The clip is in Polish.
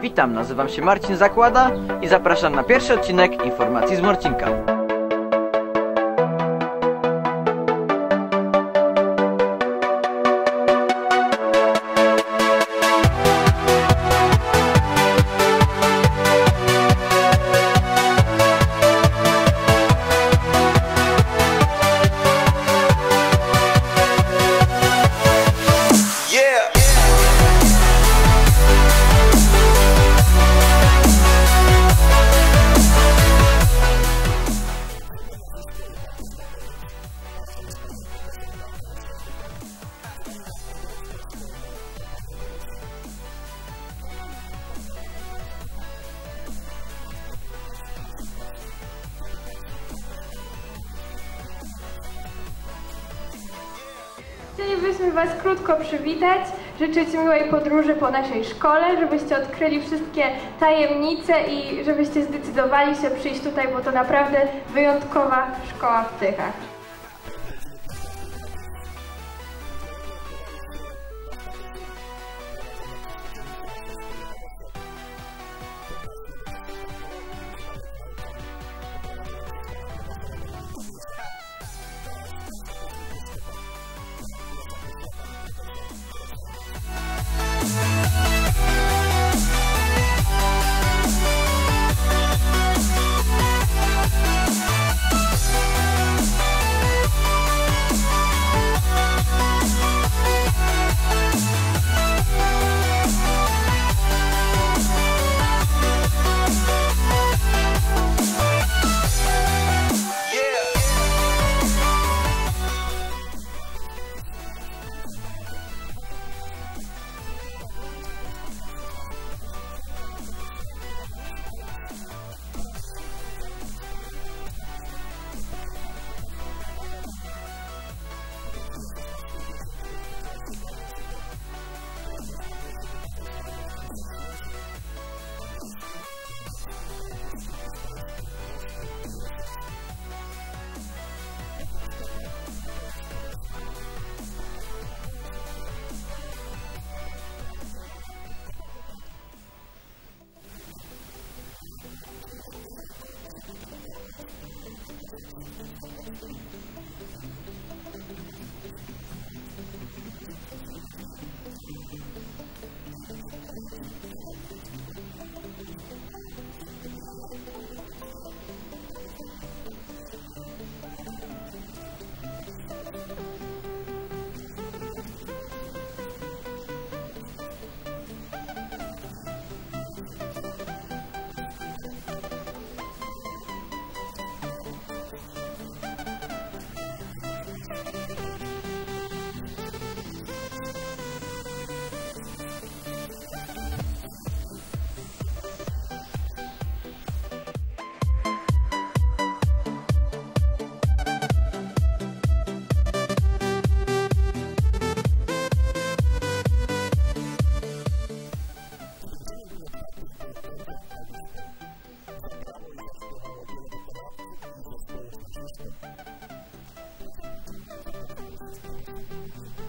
Witam, nazywam się Marcin Zakłada i zapraszam na pierwszy odcinek Informacji z Marcinka. Chcielibyśmy Was krótko przywitać, życzyć miłej podróży po naszej szkole, żebyście odkryli wszystkie tajemnice i żebyście zdecydowali się przyjść tutaj, bo to naprawdę wyjątkowa szkoła w Tychach. あ!